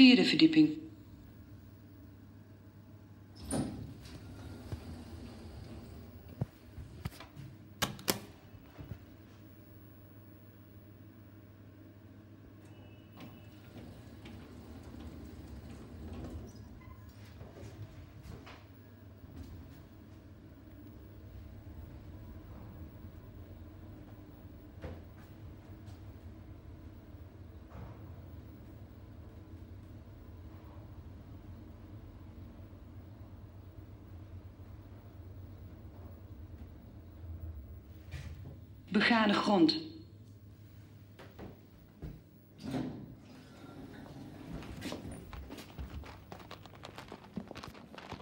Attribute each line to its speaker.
Speaker 1: Vierde verdieping. Begane grond.